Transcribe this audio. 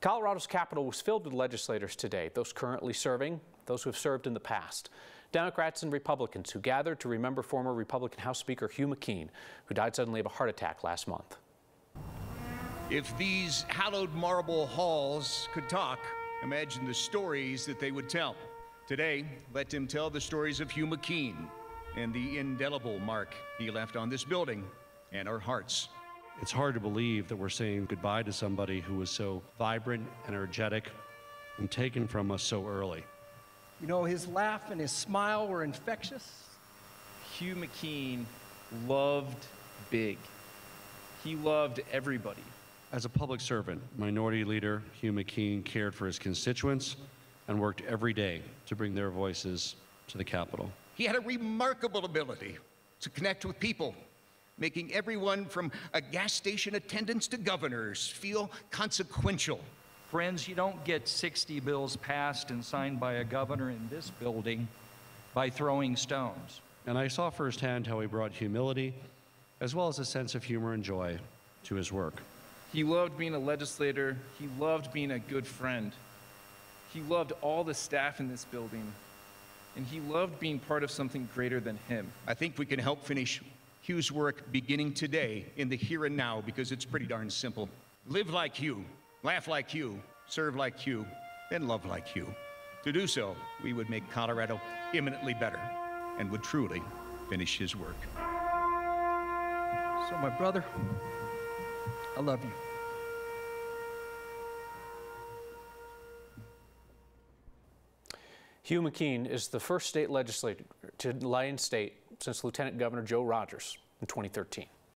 Colorado's capital was filled with legislators today, those currently serving, those who have served in the past. Democrats and Republicans who gathered to remember former Republican House Speaker Hugh McKean, who died suddenly of a heart attack last month. If these hallowed marble halls could talk, imagine the stories that they would tell. Today, let them tell the stories of Hugh McKean and the indelible mark he left on this building and our hearts. It's hard to believe that we're saying goodbye to somebody who was so vibrant, energetic, and taken from us so early. You know, his laugh and his smile were infectious. Hugh McKean loved big. He loved everybody. As a public servant, Minority Leader Hugh McKean cared for his constituents and worked every day to bring their voices to the Capitol. He had a remarkable ability to connect with people making everyone from a gas station attendants to governors feel consequential. Friends, you don't get 60 bills passed and signed by a governor in this building by throwing stones. And I saw firsthand how he brought humility as well as a sense of humor and joy to his work. He loved being a legislator. He loved being a good friend. He loved all the staff in this building. And he loved being part of something greater than him. I think we can help finish Hugh's work beginning today in the here and now because it's pretty darn simple. Live like Hugh, laugh like Hugh, serve like Hugh, and love like Hugh. To do so, we would make Colorado imminently better and would truly finish his work. So, my brother, I love you. Hugh McKean is the first state legislator to lie in state since Lieutenant Governor Joe Rogers in 2013.